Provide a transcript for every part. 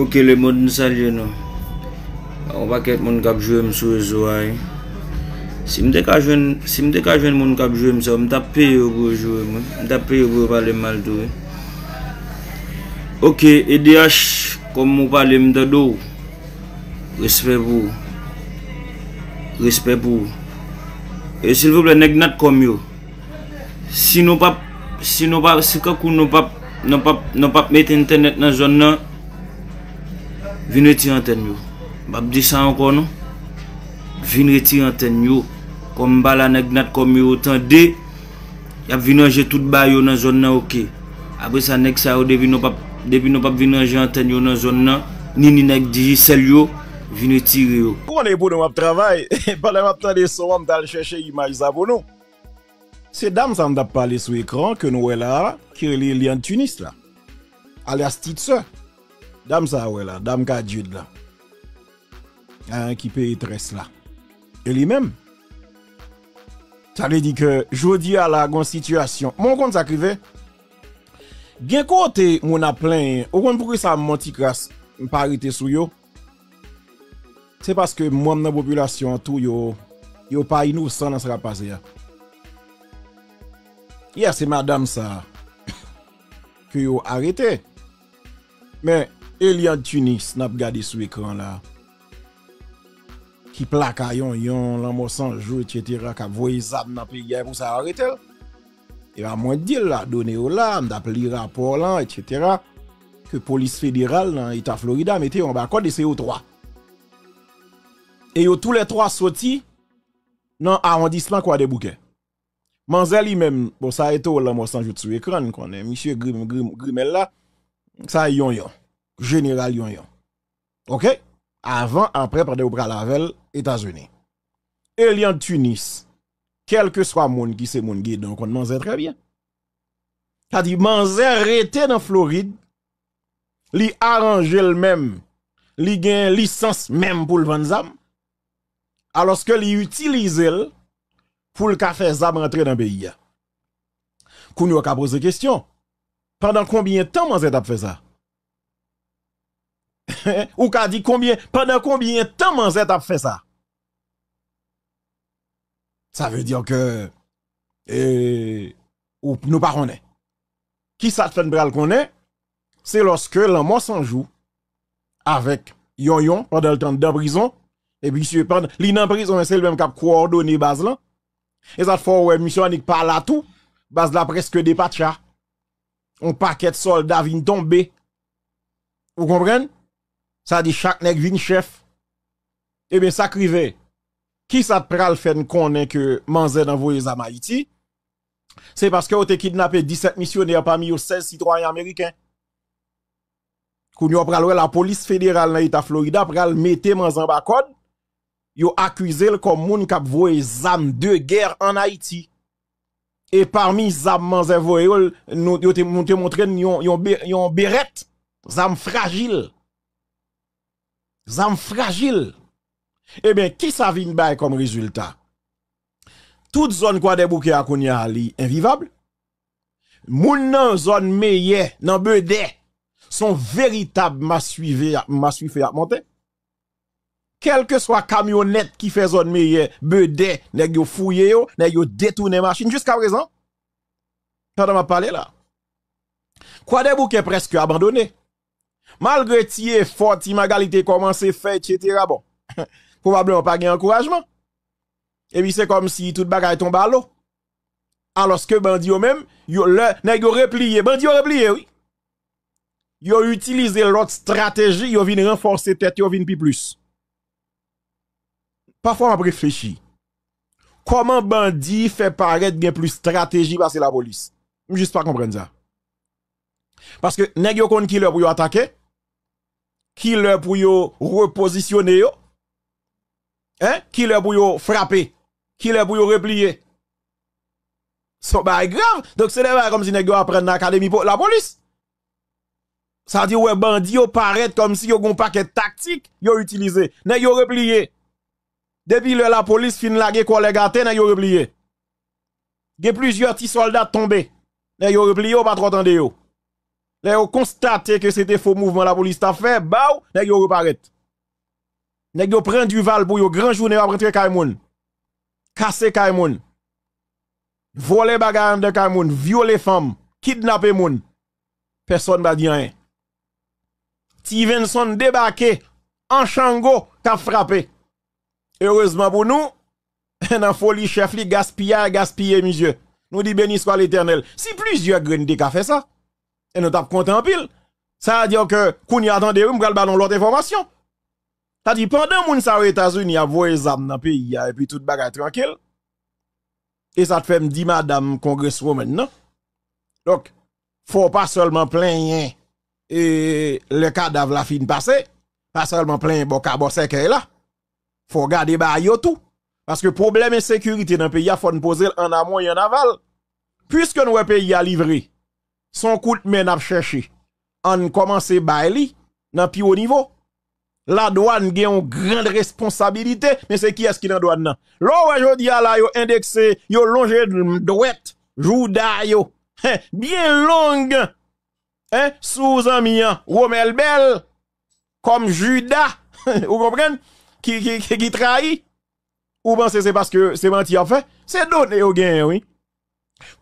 Ok, le moun salye nou. Ah, Ou paket moun kap jwe sou e zouay. Si mde ka jwen si moun kap jwe msou, mta pe yo pou jwe moun. Eh. Mta pe yo pou pale mal tou. Eh. Ok, EDH, kom mou pale mta do. Respect pou. Respect pou. E sil vople nek nat kom yo. Si nou pap, si nou pap, si kakou nou pap, nou pap, nou pap met internet nan zon nan, Vin reti anten yo. Bab di sa ankon nou. Vin reti anten yo. Kom bala neg nat kom yo otan de. Yap vin anje tout ba yo nan zon nan ok. Abre sa neg sa yo depi nou pap, no pap vin anje anten yo nan zon nan. Nini neg diji sel yo. Vin reti yo. Kou ane pou nou ap travay? Bala map tan de sou wam dal chèche imaj zavon nou. Se dam san m da pale sou ekran ke nou we la ki li li an Tunis la. Ale as tit se. Dam sa wè la, dam ka djid la. An ki pe etres la. E li mèm. Sa li di ke jodi a la gon situasyon. Mon kon sakrive. Gen kote moun a plen. O kon pou ki sa monti kras mparite sou yo. Se paske moun nan populasyon tou yo. Yo pa inou san nan sra pase ya. Ya se madame sa. Ki yo arete. Men. Elian Tunis nap gade sou ekran la. Ki plaka yon yon, lan monsan jou, etc. Ka voye zab nap e gaya pou sa arete. E va mwen dil la, done yo la, mdap li rapor lan, etc. Ke polis federal nan Eta Florida mette yon bakon de se yo 3. E yo tou le 3 soti nan arondisman kwa de bouke. Manzel li men, bo sa eto lan monsan jout sou ekran, konen, Michie Grimel la, sa yon yon. General yon yon. Ok? Avan, apre, prade ou pralavel, Etats-Unis. Elian Tunis, kelke swa moun ki se moun gidon, kon manze trebyen. Kadi manze rete nan Floride, li aranje l mem, li gen lisans mem pou l van zam, aloske li utilize l, pou l ka fe zam rentre nan beya. Koun yo ka pose kestyon, pandan konbyen tan manze tap fe za? Ou ka di konbyen, pandan konbyen tan manzet ap fe sa? Sa ve diyo ke, ou nou pa konen. Ki sa te fen bral konen, se loske lan monsanjou, avek yon yon, pandan l tan de brison, e bi si pandan, li nan brison, se l bem kap kwa ordo ni baz lan, e sa te fwa ou e misyon anik pa la tou, baz la preske de patcha, on paket solda vin tombe, ou kompren? Sa di chak nek vin chef. Ebe sa krive. Ki sa pral fen konen ke manze nan voye zama iti? Se paske ou te kidnapè 17 misyoner pa mi yo 16 sitroyen Ameriken. Koun yo pral la polis federal nan ita Florida pral mette manzan bakod. Yo akwize l kom moun kap voye zam de ger an Haiti. E parmi zam manze voye yo te montren yon beret. Zam fragil. Zam fragil. E ben, ki sa vin bay kom rezultat? Tout zon kwa debouke akoun ya li invivable? Moun nan zon meye nan bede son veritab masuive ap monte. Kelke swa kamyonet ki fe zon meye bede neg yo fouye yo, neg yo detoune masin. Juska prezan. Kada ma pale la. Kwa debouke preske abandone. Malgre ti e fote, ti magalite komanse fè, etc. Bon, probableman pa gen ankourajman. E bi se kom si tout bagay ton balo. Aloske bandi yo men, yo le, repliye, bandi yo repliye, oui. Yo utilize lot strategi, yo vin renforse tet, yo vin pi plus. Parfwa m ap reflechi. Koman bandi fè paret gen plus strategi pase la polis? M jist pa kompren za. Paske neg yo kon ki lè pou yo atake, Ki lè pou yo reposisyone yo? Ki lè pou yo frape? Ki lè pou yo repliye? So ba e grav. Dok se lè ba kom si nè gyo apren nan akademi la polis. Sa di wè bandi yo paret kom si yo goun paket taktik yo utilize. Nè yo repliye. Depi lè la polis fin lage kwa legate, nè yo repliye. Ge plus yo ti soldat tombe. Nè yo repliye yo pa trotande yo. Là, on constate que c'était faux mouvement la police t'a fait, bah, nèg yo reparaît. Nèg yo prend du val pour yo grand journée après rentrer Kaimoun. Casser Kaimoun. Voler bagarre de Kaimoun, violer femme, kidnapper moun. Personne va dire rien. Stevenson débarqué en Chango qu'a frappé. Heureusement pour nous, dans folie chef li gaspiller gaspiller monsieur. Nous dit béni soit l'éternel. Si plusieurs graines de fait ça, et nous tape content en pile. Ça veut dire que, qu'on y attendait, nous le ballon l'autre information. Ça dit, pendant sa aux États-Unis, a voyé zam dans le pays, et puis tout bagage tranquille. Et ça te fait me dire, madame congresswoman, non? Donc, faut pas seulement plaindre et le cadavre la fin passé, pas seulement plein bon carbone sec là. Faut garder ba yo tout. Parce que problème de sécurité dans le pays, il faut nous poser en amont et en aval. Puisque nous pays a livré, son coup de main à chercher. On commence à li dans plus haut niveau. La douane a une grande responsabilité, mais c'est qui est-ce qui dans douane? Là, aujourd'hui, là, yo indexé, yo longé douette, jouda yo, hein, bien longue, hein, sous ami, Romel Bell, comme Judas, vous comprenez? Qui, qui, qui, qui trahit? Ou pensez c'est parce que c'est menti en fait? C'est donné au gain, oui.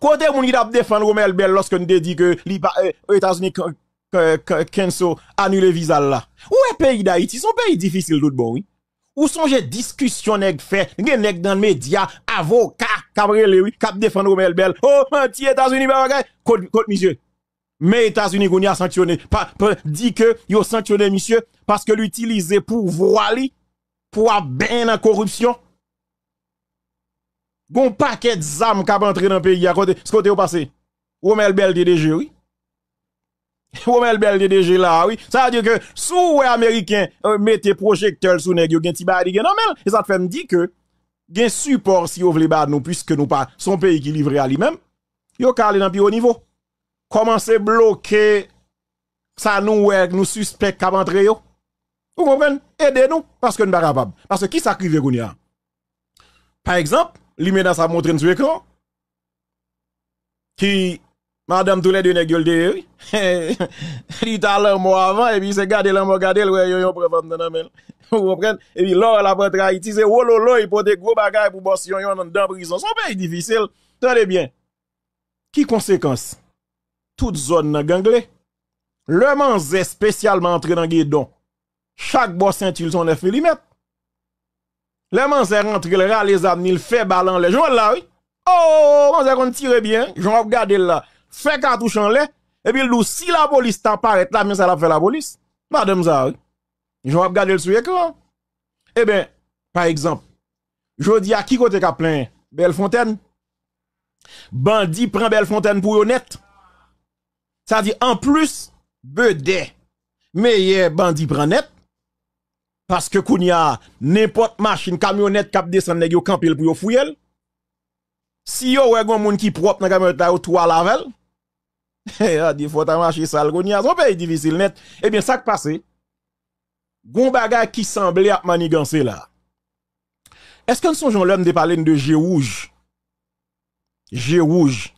Côté moun qui a défendre Romel Bell lorsque nous dit que les euh, États-Unis Kenso annule visa là. Où est pays d'Haïti? Son pays difficile tout bon, oui. Où songe discussion nèg fait, gen nèg dans médias, avocat, cabrele oui, cap défendre Romel Bell? Oh, menti États-Unis ba bagay. Côte monsieur. Mais États-Unis qu'on a sanctionné, pas dit que yo sanctionné monsieur parce que l'utiliser pour voili pour bien la corruption. Gon paquet zam qui entrer dans le pays à côté, ce côté au passé. Romel Bell DDG, oui. Romel Bell DDG là, oui. Ça veut dire que sous américain euh, mettez projecteur sous nèg gen ti badi gen normal. Et ça fait me dire que gen support si vous voulez nous puisque nous pas son pays qui livre à lui-même. Yo calé dans plus haut niveau. Commencez bloquer ça nous nous suspect qu'à entrer yo. Vous comprenez? Aidez-nous parce que nous pas capable. Parce que qui Gounia? Par exemple, li met dans sa montre sur qui madame tous les deux nèg de il t'a l'amour avant et puis c'est garder l'amour garder le yo yo preuve dans men. Vous comprenez et puis là la rentre Haïti c'est wololo il pour des gros bagages pour boss yon yon dans prison. Son pays difficile tenez bien. Qui conséquence toute zone nan ganglé le manzé spécialement entré dans guidon chaque boss ceinture son 9 mm le manzé rentre le les amener il fait ballon les gens là oui. Oh manzé qu'on tire bien. J'en regarde là. Fait cartouche en lait et puis nous si la police t'apparaît là mais ça l'a fait la police. Madame ça oui. J'en regarde le sur écran eh bien par exemple je dis à qui côté qu'a plein? Bellefontaine. Bandi prend Bellefontaine pour honnête. Ça dit en plus Bedet meilleur bandi prend net parce que kounya n'importe machine camionnette cap descend nèg yo camper pour yo fouyer si yo wè gon moun qui propre dans camionnette là ou toi lavel eh a dit faut ta marcher sale son pays difficile net. Eh bien ça qui passe gon bagay qui semblait à manigancer là. Est-ce que nous songeons l'homme de parler de G rouge G rouge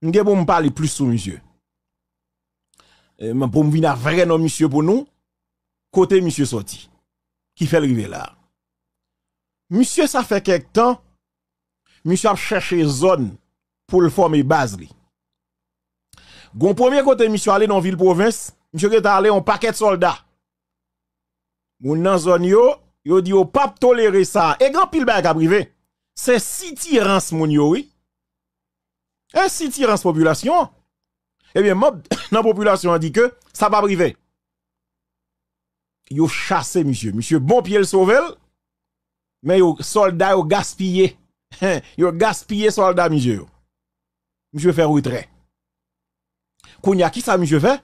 pour me parler plus sur monsieur. Eh, pour me venir vrai nom monsieur pour nous, côté monsieur sorti qui fait le là. Monsieur, ça fait quelque temps, monsieur a cherché zone pour le former base. Gon premier côté, monsieur allé dans ville province, monsieur est allé en paquet de soldats. Moun nan zone yo, yo dit au pas tolérer ça. Et grand pile bag privé. C'est si tyrans moun yo, oui. Et si tyrans population. Eh bien, mob, dans la population a dit que ça va privé yo chassé monsieur. Monsieur bon pied le sauvel. Mais yo soldat yo gaspillé. yo gaspillé soldat monsieur. Monsieur fait retrait. Kounya qui ça monsieur fait?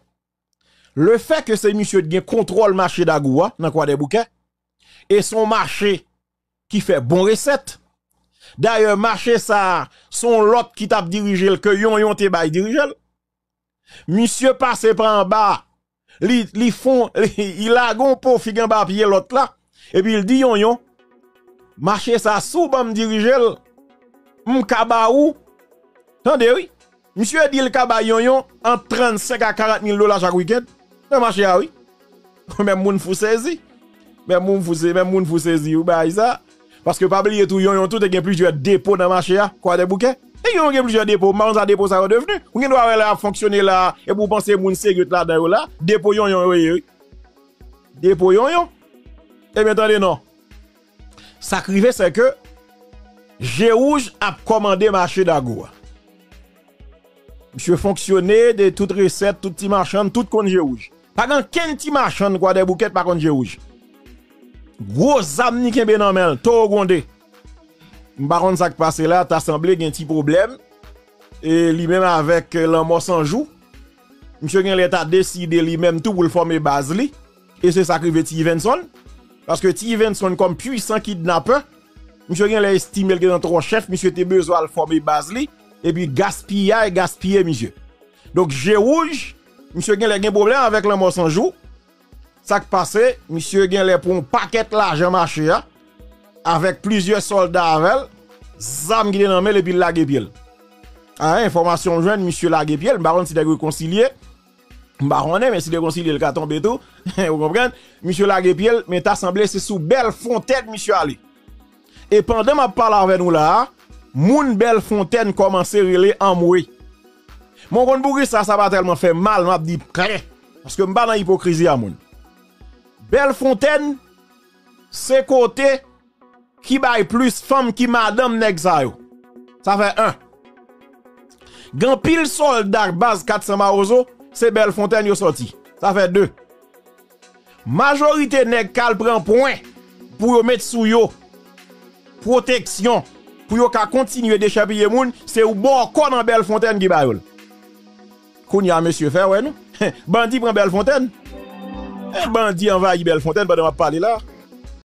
Le fait que c'est monsieur qui contrôle marché d'Agoua dans quoi des bouquets et son marché qui fait bon recette. D'ailleurs marché ça son lot qui t'a dirigé que yon yon te bay dirigé. Monsieur passe par en bas li, font, il a gon pour figan papier l'autre là. Et puis il dit yon yon, marché ça sous bam dirigel, m'kaba ou. Tendez oui. Monsieur dit le cabay yon yon en 35 à 40 000 dollars chaque week-end. Le marché a oui. Même moun fou saisi. Même moun fou saisi, même moun fou ou ça. Parce que pas oublier tout yon yon tout et plusieurs dépôts dans le marché quoi des bouquets? Et yon gen plusieurs dépôts, marron ça dépôt ça redevenu. Ou gen doit là fonctionner là et pour penser moun sérieux là dedans là, dépôt yon yon oui. Dépôt yon yon. Et bien attendez non. Ça crivé c'est que G Rouge a commandé marché d'Agoua. Monsieur fonctionné de toutes recettes, tout petit marchand, tout contre G Rouge. Pas grand ken petit marchand quoi des bouquets par contre G Rouge. Gros âme ni kembe nan men, to gonde. Mbaron sak pase la, ta semble gen ti problem. E li men avèk eh, lan mò sanjou. Mse gen lè ta deside li men tou pou l'forme baz li. E se sakrive ti Yvenson. Paske ti Yvenson kom puisan kidnapè. Mse gen lè estime lè gen tro chef. Mse te bezwa l'forme baz li. E pi gaspilla e gaspille mse. Dok jè rouj. Mse gen lè gen problem avèk lan mò sanjou. Sak pase, mse gen lè pou m paket la jè machè ya. Avec plusieurs soldats avec zam qui dans et puis la pied. Ah, information jeune, monsieur la pied, baron si de réconcilier. Baronne, mais si de réconcilier le carton tout, vous comprenez? Monsieur la pied, mais t'as semblé c'est sous belle fontaine, monsieur Ali. Et pendant ma parle avec nous là, moun belle fontaine commence à relé en moué. Mon kon bourri ça, ça va tellement faire mal, m'a dit parce que m'ba dans hypocrisie à moun. Belle fontaine, c'est côté qui baille plus femme qui madame nèg ça. Ça fait un. Gan pile soldat base 400 Marozo, c'est belle fontaine yo sorti. Ça fait deux. Majorité nèg prend point pour mettre sous yo protection pour yo ka continuer d'échapper moun, c'est ou bon encore dans belle fontaine qui baille. Kounya monsieur fait ouais nous? Bandi prend belle fontaine. Eh, bandi envahi belle fontaine pendant ma parler là.